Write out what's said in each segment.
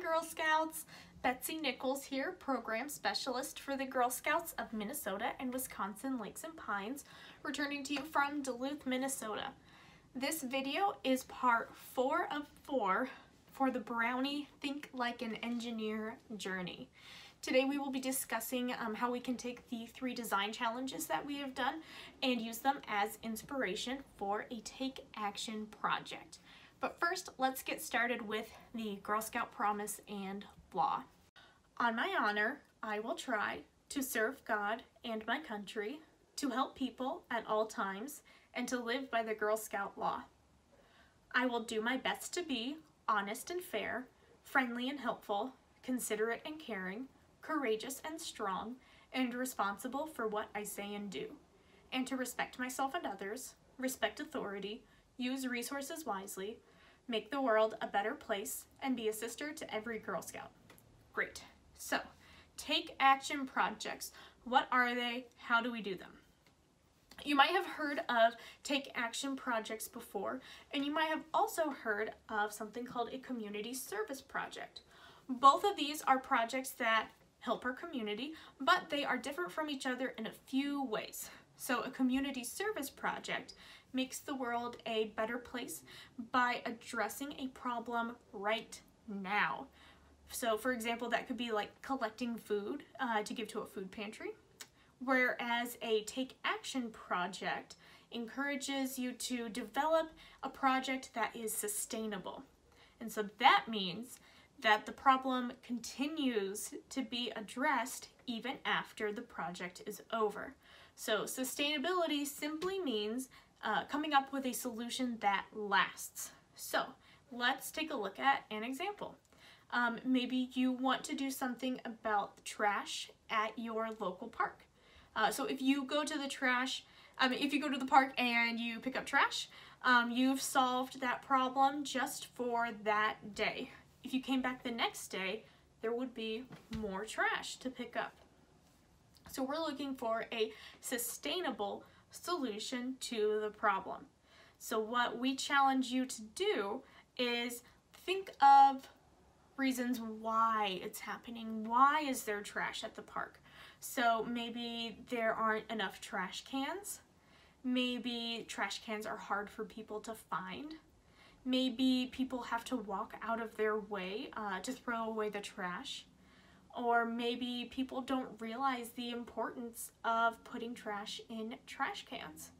Girl Scouts! Betsy Nichols here, Program Specialist for the Girl Scouts of Minnesota and Wisconsin Lakes and Pines, returning to you from Duluth, Minnesota. This video is part four of four for the Brownie Think Like an Engineer journey. Today we will be discussing um, how we can take the three design challenges that we have done and use them as inspiration for a take action project. But first, let's get started with the Girl Scout promise and law. On my honor, I will try to serve God and my country, to help people at all times, and to live by the Girl Scout law. I will do my best to be honest and fair, friendly and helpful, considerate and caring, courageous and strong, and responsible for what I say and do, and to respect myself and others, respect authority, use resources wisely, make the world a better place, and be a sister to every Girl Scout. Great. So, take action projects. What are they? How do we do them? You might have heard of take action projects before, and you might have also heard of something called a community service project. Both of these are projects that help our community, but they are different from each other in a few ways. So a community service project makes the world a better place by addressing a problem right now. So for example, that could be like collecting food uh, to give to a food pantry, whereas a take action project encourages you to develop a project that is sustainable. And so that means that the problem continues to be addressed even after the project is over. So sustainability simply means uh, coming up with a solution that lasts. So let's take a look at an example. Um, maybe you want to do something about trash at your local park. Uh, so if you go to the trash, if you go to the park and you pick up trash, um, you've solved that problem just for that day. If you came back the next day, there would be more trash to pick up. So we're looking for a sustainable solution to the problem. So what we challenge you to do is think of reasons why it's happening. Why is there trash at the park? So maybe there aren't enough trash cans. Maybe trash cans are hard for people to find. Maybe people have to walk out of their way uh, to throw away the trash or maybe people don't realize the importance of putting trash in trash cans.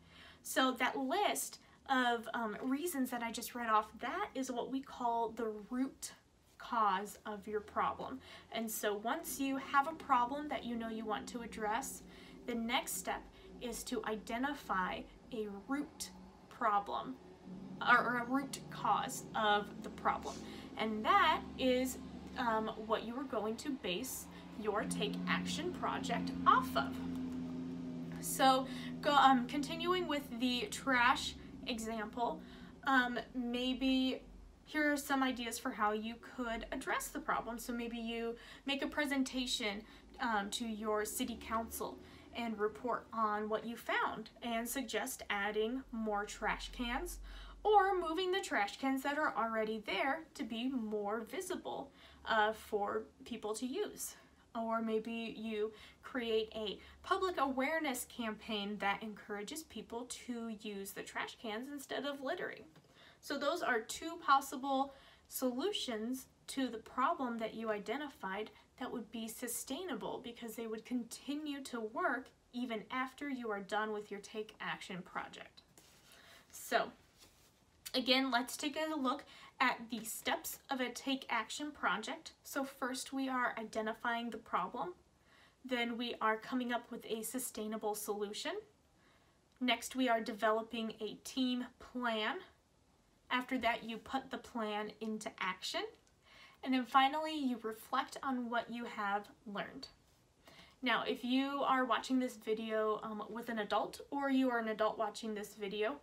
So that list of um, reasons that I just read off, that is what we call the root cause of your problem. And so once you have a problem that you know you want to address, the next step is to identify a root problem or a root cause of the problem. And that is um, what you are going to base your take action project off of. So go, um, continuing with the trash example, um, maybe here are some ideas for how you could address the problem. So maybe you make a presentation um, to your city council and report on what you found and suggest adding more trash cans or moving the trash cans that are already there to be more visible uh, for people to use. Or maybe you create a public awareness campaign that encourages people to use the trash cans instead of littering. So those are two possible solutions to the problem that you identified that would be sustainable because they would continue to work even after you are done with your take action project. So again, let's take a look at the steps of a take action project. So first we are identifying the problem. Then we are coming up with a sustainable solution. Next we are developing a team plan. After that you put the plan into action. And then finally you reflect on what you have learned. Now, if you are watching this video um, with an adult or you are an adult watching this video,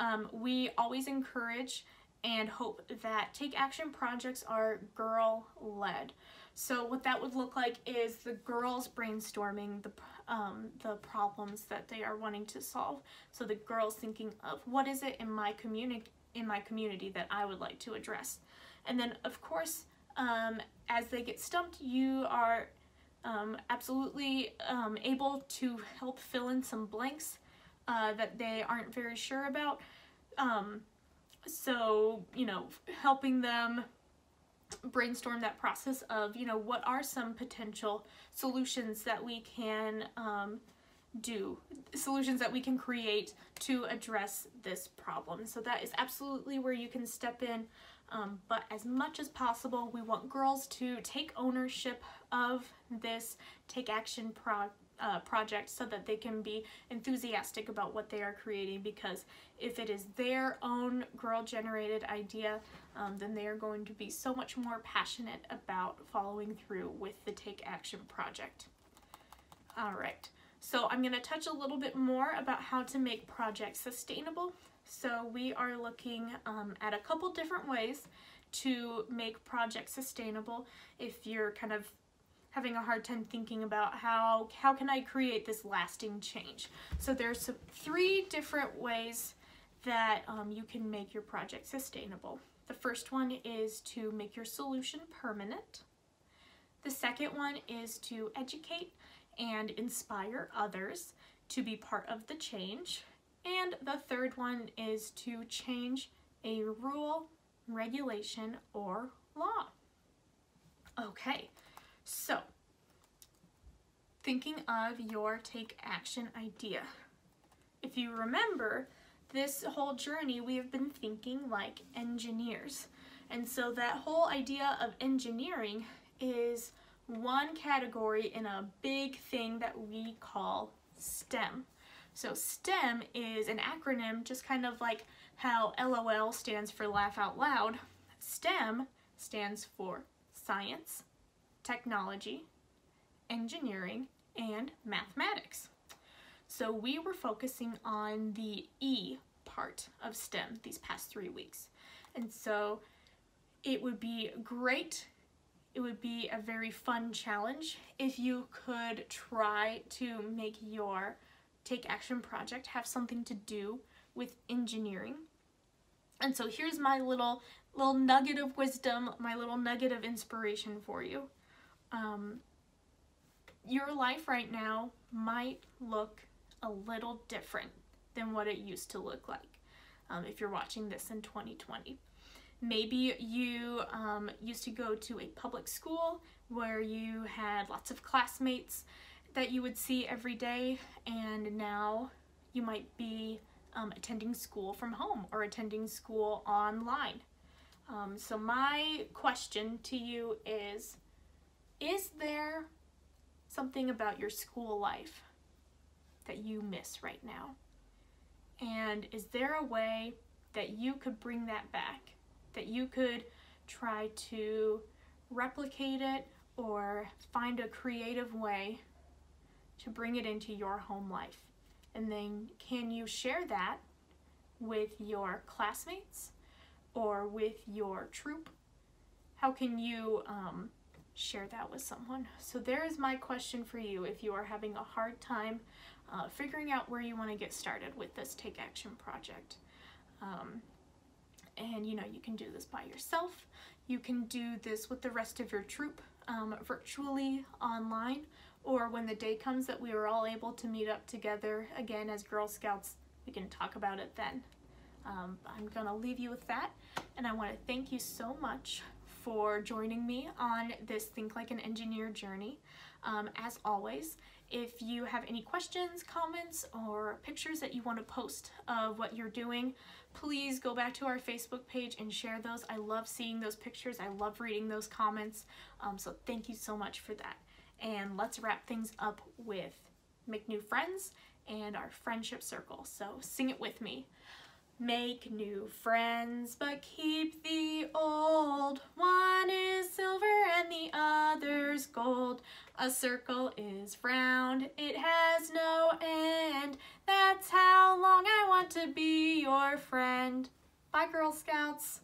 um, we always encourage and hope that Take Action projects are girl-led. So what that would look like is the girls brainstorming the, um, the problems that they are wanting to solve. So the girls thinking of what is it in my community in my community that I would like to address. And then of course um, as they get stumped, you are um, absolutely um, able to help fill in some blanks uh, that they aren't very sure about. Um, so, you know, helping them brainstorm that process of, you know, what are some potential solutions that we can um, do, solutions that we can create to address this problem. So that is absolutely where you can step in. Um, but as much as possible, we want girls to take ownership of this take action pro uh, project so that they can be enthusiastic about what they are creating because if it is their own girl generated idea um, then they are going to be so much more passionate about following through with the take action project. Alright, so I'm going to touch a little bit more about how to make projects sustainable. So we are looking um, at a couple different ways to make projects sustainable if you're kind of having a hard time thinking about how how can I create this lasting change. So there's three different ways that um, you can make your project sustainable. The first one is to make your solution permanent. The second one is to educate and inspire others to be part of the change. And the third one is to change a rule, regulation, or law. Okay, so thinking of your take action idea. If you remember, this whole journey we have been thinking like engineers. And so that whole idea of engineering is one category in a big thing that we call STEM. So STEM is an acronym just kind of like how LOL stands for laugh out loud. STEM stands for science, technology, engineering, and mathematics. So we were focusing on the E part of STEM these past three weeks. And so it would be great, it would be a very fun challenge if you could try to make your Take Action project have something to do with engineering. And so here's my little little nugget of wisdom, my little nugget of inspiration for you. Um, your life right now might look a little different than what it used to look like um, if you're watching this in 2020. Maybe you um, used to go to a public school where you had lots of classmates that you would see every day, and now you might be um, attending school from home or attending school online. Um, so, my question to you is Is there something about your school life that you miss right now? And is there a way that you could bring that back? That you could try to replicate it or find a creative way to bring it into your home life? And then can you share that with your classmates or with your troop? How can you um, share that with someone? So there is my question for you if you are having a hard time uh, figuring out where you want to get started with this Take Action project. Um, and you know, you can do this by yourself. You can do this with the rest of your troop um, virtually online or when the day comes that we are all able to meet up together again as Girl Scouts, we can talk about it then. Um, I'm to leave you with that, and I want to thank you so much for joining me on this Think Like an Engineer journey. Um, as always, if you have any questions, comments, or pictures that you want to post of what you're doing, please go back to our Facebook page and share those. I love seeing those pictures. I love reading those comments. Um, so thank you so much for that. And let's wrap things up with make new friends and our friendship circle. So sing it with me. Make new friends, but keep the old. One is silver and the other's gold. A circle is round, it has no end. That's how long I want to be your friend. Bye, Girl Scouts.